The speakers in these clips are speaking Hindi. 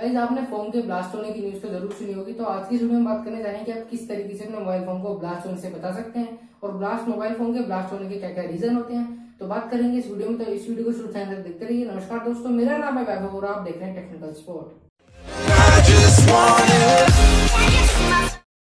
गाइज़ आपने फ़ोन के ब्लास्ट होने की न्यूज़ तो ज़रूर सुनी होगी तो आज की वीडियो में बात करने जा रहे हैं कि आप किस तरीके से अपने मोबाइल फ़ोन को ब्लास्ट होने से बता सकते हैं और ब्लास्ट मोबाइल फ़ोन के ब्लास्ट होने के क्या क्या रीजन होते हैं। तो बात करेंगे इस वीडियो में तो इस वीडियो को शुरू से देखते रहिए। नमस्कार दोस्तों, मेरा नाम है वैभव और आप देख रहे हैं टेक्निकल स्पोर्ट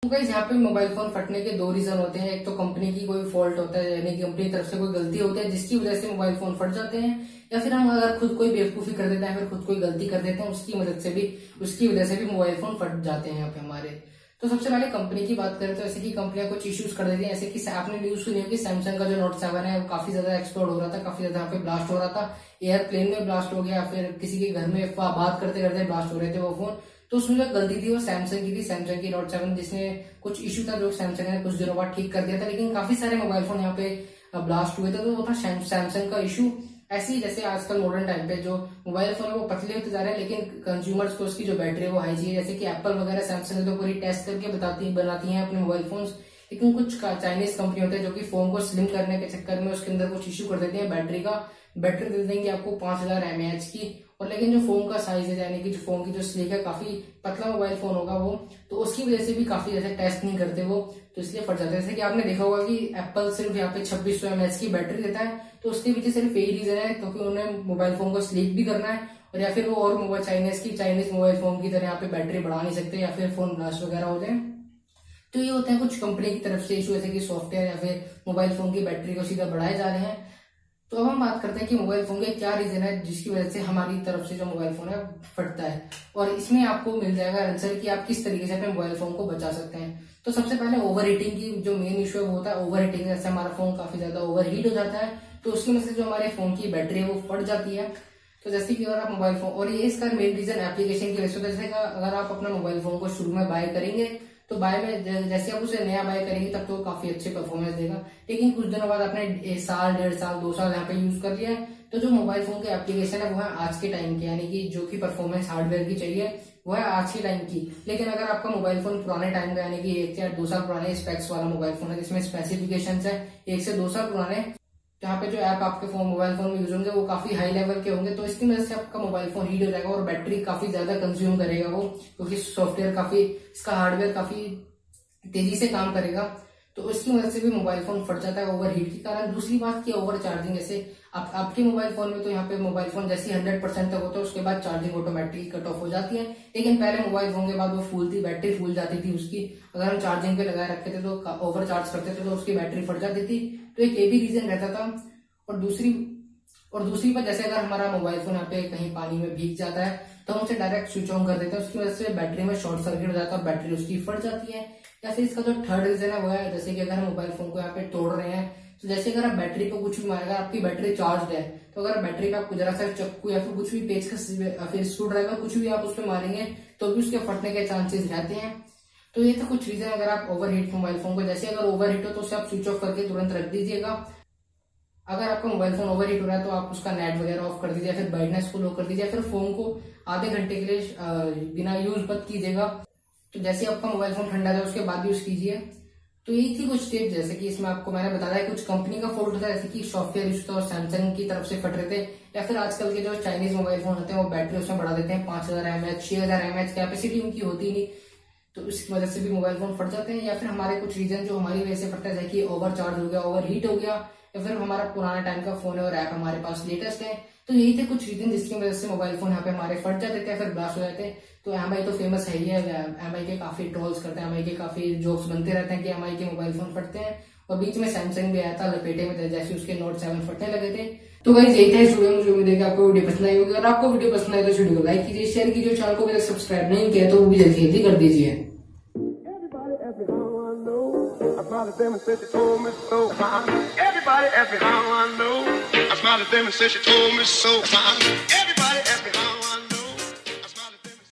गाइस, यहाँ पे मोबाइल फ़ोन फटने के दो रीजन होते हैं। एक तो कंपनी की कोई फॉल्ट होता है, यानी कि कंपनी की तरफ़ से कोई गलती होती है, जिसकी वजह से मोबाइल फ़ोन फट जाते हैं। या फिर हम अगर खुद कोई बेवकूफ़ी कर देते हैं फिर खुद कोई गलती कर देते हैं, उसकी मदद से भी, उसकी वजह से भी मोबाइल फ़ोन फट जाते हैं यहाँ पे हमारे। तो सबसे पहले कंपनी की बात करें तो ऐसे की कंपनियाँ कुछ इश्यूज़ कर देती है। ऐसे कि आपने न्यूज़ सुनी होगी सैमसंग का जो नोट सेवन है, वो काफ़ी ज़्यादा एक्सप्लोर हो रहा था, काफ़ी ज़्यादा यहाँ पे ब्लास्ट हो रहा था। एयरप्लेन में ब्लास्ट हो गया, फिर किसी के घर में बात करते करते ब्लास्ट हो रहे थे वो फ़ोन तो उसमें जो गलती थी वो सैमसंग की थी सैमसंग की नोट सेवन जिसने कुछ इशू था जो सैमसंग ने कुछ दिनों बाद ठीक कर दिया था, लेकिन काफ़ी सारे मोबाइल फ़ोन यहाँ पे ब्लास्ट हुए थे तो वो था सैमसंग का इशू ऐसे ही जैसे आजकल मॉडर्न टाइम पे जो मोबाइल फ़ोन है वो पतले होते जा रहे हैं, लेकिन कंज्यूमर्स को उसकी जो बैटरी है वो हाई चाहिए जैसे कि एप्पल वगैरह सैमसंग तो पूरी टेस्ट करके बताती, बनाती हैं अपने मोबाइल फ़ोन लेकिन कुछ चाइनीज़ कंपनी होते हैं जो कि फ़ोन को स्लिम करने के चक्कर में उसके अंदर कुछ इश्यू कर देती है बैटरी का। बैटरी दे देंगे आपको पाँच हज़ार एमएच की और लेकिन जो फ़ोन का साइज़ है, यानी कि जो फ़ोन की जो स्लिक है, काफ़ी पतला मोबाइल फ़ोन होगा वो तो उसकी वजह से भी काफ़ी जैसे टेस्ट नहीं करते वो तो इसलिए फट जाता है। जैसे कि आपने देखा होगा कि एप्पल सिर्फ़ यहाँ पे छब्बीस सौ एमएच की बैटरी देता है तो उसके पीछे सिर्फ़ यही रीजन है, क्योंकि तो उन्हें मोबाइल फ़ोन को स्लीक भी करना है, और या फिर वो और मोबाइल चाइनीज़ की चाइनीज़ मोबाइल फ़ोन की तरह यहाँ पे बैटरी बढ़ा नहीं सकते, या फिर फ़ोन ब्लास्ट वगैरह हो जाए। तो ये होता है कुछ कंपनी की तरफ़ से इशू जैसे कि सॉफ्टवेयर या फिर मोबाइल फ़ोन की बैटरी को सीधा बढ़ाए जा रहे हैं। तो अब हम बात करते हैं कि मोबाइल फ़ोन के क्या रीजन है, जिसकी वजह से हमारी तरफ़ से जो मोबाइल फ़ोन है, फटता है। और इसमें आपको मिल जाएगा आंसर कि आप किस तरीके से अपने मोबाइल फ़ोन को बचा सकते हैं। तो सबसे पहले ओवर हीटिंग की जो मेन इशू है वो होता है ओवर हीटिंग जैसे हमारा फ़ोन काफ़ी ज़्यादा ओवर हीट हो जाता है तो उसकी वजह से जो हमारे फ़ोन की बैटरी है वो फट जाती है। तो जैसे कि अगर आप मोबाइल फ़ोन और ये इसका मेन रीजन एप्लीकेशन की वजह से अगर आप अपना मोबाइल फ़ोन को शुरू में बाय करेंगे तो बाय में जैसे आप उसे नया बाय करेंगे, तब तो काफ़ी अच्छे परफॉर्मेंस देगा। लेकिन कुछ दिनों बाद आपने साल, डेढ़ साल, दो साल यहाँ पे यूज़ कर लिया है तो जो मोबाइल फ़ोन के एप्लीकेशन है, वो है आज के टाइम के, यानी कि जो की परफॉर्मेंस हार्डवेयर की चाहिए, वो है आज के टाइम की। लेकिन अगर आपका मोबाइल फ़ोन पुराने टाइम का, यानी कि एक या दो साल पुराने स्पेक्स वाला मोबाइल फ़ोन है, जिसमें स्पेसिफिकेशन है, एक से दो साल पुराने जहाँ पे जो ऐप आपके फ़ोन मोबाइल फ़ोन में यूज़ होंगे, वो काफ़ी हाई लेवल के होंगे तो इसकी वजह से आपका मोबाइल फ़ोन हीट हो जाएगा और बैटरी काफ़ी ज़्यादा कंज्यूम करेगा वो, क्योंकि सॉफ्टवेयर काफ़ी, इसका हार्डवेयर काफ़ी तेज़ी से काम करेगा। तो उसकी वजह से भी मोबाइल फ़ोन फट जाता है ओवर हीट के कारण। दूसरी बात की ओवर चार्जिंग जैसे आप, आपके मोबाइल फ़ोन में तो यहाँ पे मोबाइल फ़ोन जैसे हंड्रेड परसेंट तक होता है, उसके बाद चार्जिंग ऑटोमेटिकली कट ऑफ़ हो जाती है। लेकिन पहले मोबाइल फ़ोन के बाद वो फूल थी बैटरी फूल जाती थी, उसकी अगर हम चार्जिंग पे लगाए रखते थे तो ओवर चार्ज करते थे तो उसकी बैटरी फट जाती थी। तो एक ये भी रीजन रहता था। और दूसरी और दूसरी बात, जैसे अगर हमारा मोबाइल फ़ोन यहाँ पे कहीं पानी में भीग जाता है तो हम उसे डायरेक्ट स्विच ऑन कर देते हैं, उसकी वजह से बैटरी में शॉर्ट सर्किट हो जाता है बैटरी उसकी फट जाती है। या फिर इसका जो थर्ड रीजन है, वो है जैसे कि अगर हम मोबाइल फ़ोन को यहाँ पे तोड़ रहे हैं तो जैसे अगर आप बैटरी को कुछ भी मारेगा आपकी बैटरी चार्ज है तो अगर बैटरी पे आप जरा सा चक्कू या फिर कुछ भी पेज का फिर स्क्रू ड्राइवर कुछ भी आप उस पर मारेंगे तो भी उसके फटने के चांसेस रहते हैं। तो ये तो कुछ रीजन अगर आप ओवर हीट मोबाइल फ़ोन को, जैसे अगर ओवर हीट हो तो उसे आप स्विच ऑफ़ करके तुरंत रख दीजिएगा। अगर आपका मोबाइल फ़ोन ओवर हीट हो रहा है तो आप उसका नेट वगैरह ऑफ़ कर दीजिए फिर ब्राइटनेस को लो कर दीजिए फिर फ़ोन को आधे घंटे के लिए बिना यूज़ मत कीजिएगा। तो जैसे आपका मोबाइल फ़ोन ठंडा जाए उसके बाद यूज़ कीजिए। तो यही थी कुछ स्टेप जैसे कि इसमें आपको मैंने बताया कुछ कंपनी का फॉल्ट था, जैसे कि सॉफ्टवेयर इशू था और सैमसंग की तरफ़ से फट रहे थे, या फिर आजकल के जो चाइनीज़ मोबाइल फ़ोन होते हैं, वो बैटरी उसमें बढ़ा देते हैं, पाँच हज़ार एमएच छह हज़ार एमएच कैपेसिटी उनकी होती नहीं। तो इसकी वजह से भी मोबाइल फ़ोन फट जाते हैं, या फिर हमारे कुछ रीजन जो हमारी वजह से फटता है कि ओवर चार्ज हो गया ओवर हीट हो गया या फिर हमारा पुराना टाइम का फ़ोन है और ऐप हमारे पास लेटेस्ट है तो यही थे कुछ रीजन जिसकी वजह से मोबाइल फ़ोन यहाँ पे हमारे फट जाते थे, फिर ब्लास्ट हो जाते हैं। तो एमआई तो फ़ेमस है ही है एम के काफ़ी ट्रोल्स करते हैं एमआई के काफ़ी जोक्स बनते रहते हैं कि एमआई के मोबाइल फ़ोन फटते हैं। और बीच में सैमसंग भी आया था, लपेटे में, जैसे उसके नोट सेवन फटने लगे थे। तो भाई यही था इस वीडियो मुझे उम्मीद है कि आपको वीडियो पसंद आई होगी। अगर आपको वीडियो पसंद आए तो वीडियो को लाइक कीजिए शेयर कीजिए चैनल को भी सब्सक्राइब नहीं किया तो वो भी जल्दी जल्दी कर दीजिए। Smiled at them and said she told me so. Everybody asked me how I know. I smiled at them and said she told me so. Everybody asked me how